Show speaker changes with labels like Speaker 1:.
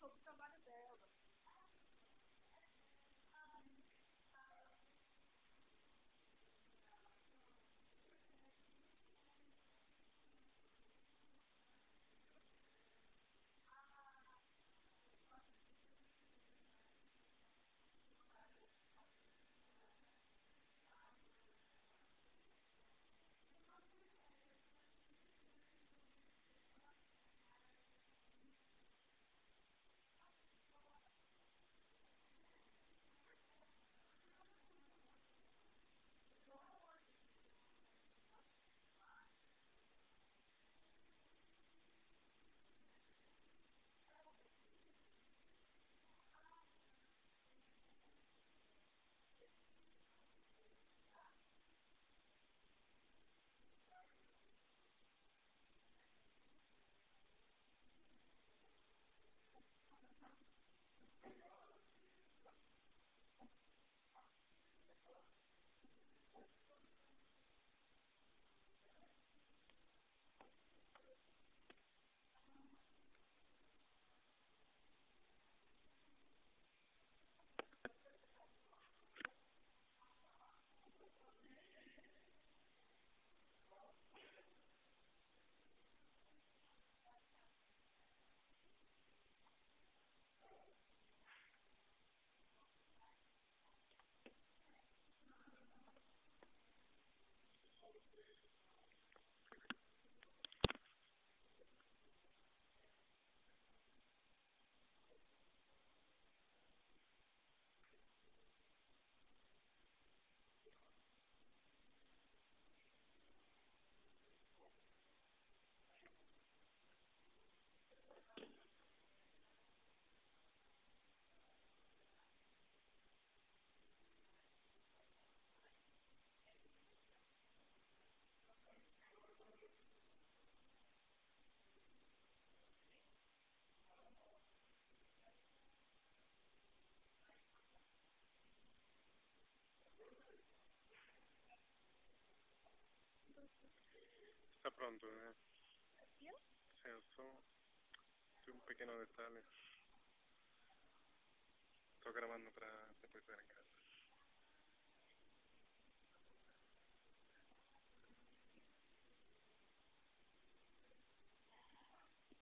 Speaker 1: ছবি তো আমাদের pronto, eh? Tuve un pequeño detalle. Sto gravando para